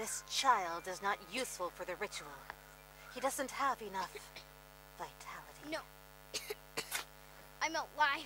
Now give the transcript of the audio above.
This child is not useful for the ritual. He doesn't have enough vitality. No. I'm alive.